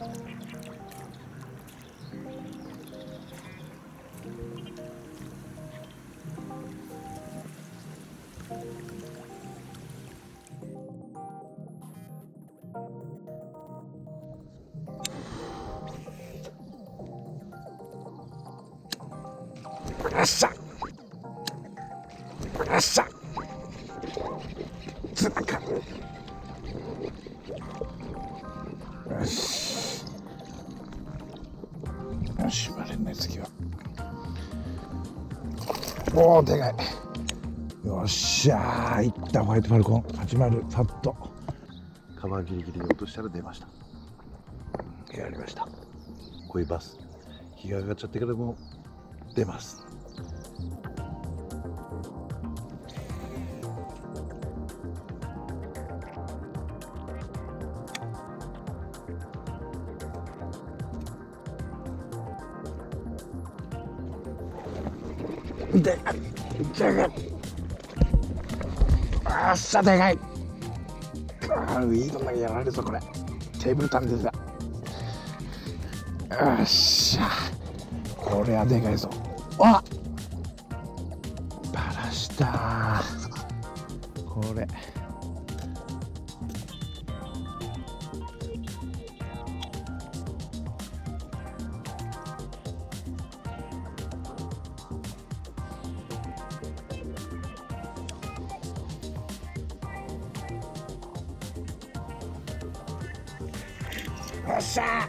よっしゃ。よっしゃ。つなか。おおでかい。よっしゃー。いったホワイトファルコン。80ファットカギリギリに落としたら出ました。やりました。こういうバス。日が上がっちゃってからも出ますでかいでかいあっしゃでかい。あーいいのがやられるぞこれ。テーブルタンですがよっしゃ。これはでかいぞ。あバラしたこれ。よっしゃ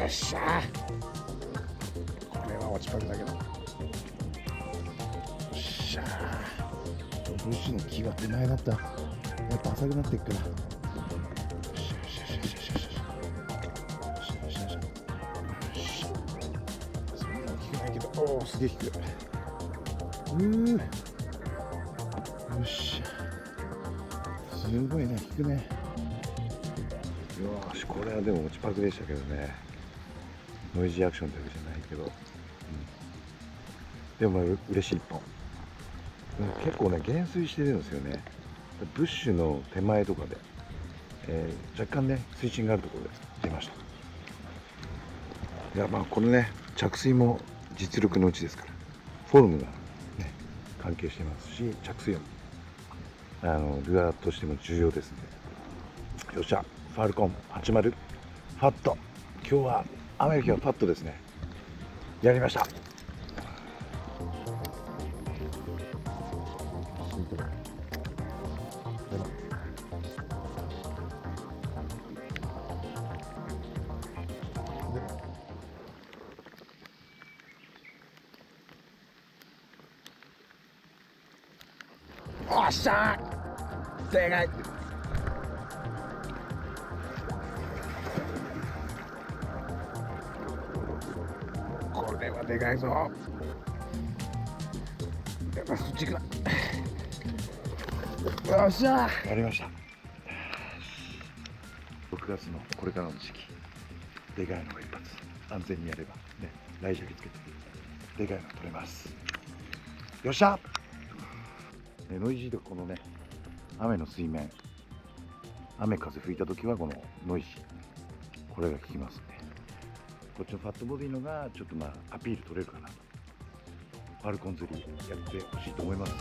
よっしゃこれは落ちパンだけどよっしゃブッシュの木が手前だったやっぱ浅くなっていくからおおすげえ引くうよっしゃすごいね引くねよ。しこれはでも落ちパクでしたけどね。ノイジーアクションというわけじゃないけど、うん、でもまあう嬉しい一本。うん。結構ね減衰してるんですよね。ブッシュの手前とかで、えー若干ね水深があるところで出ました。いやまあこのね着水も実力のうちですから。フォルムがね関係してますし着水もあのルアーとしても重要ですんでよっしゃファルコン80ファット今日は雨の日はファットですね。やりました。おっしゃでかいでかいぞやっぱそっち行くな。よっしゃ。やりました。6月のこれからの時期でかいのが一発。安全にやればねライジャーつけてでかいの取れます。よっしゃ。ねノイジーでこのね雨の水面雨風吹いた時はこのノイジーこれが効きますんでこっちのファットボディのがちょっとまあアピール取れるかなと。ファルコン釣りやってほしいと思います。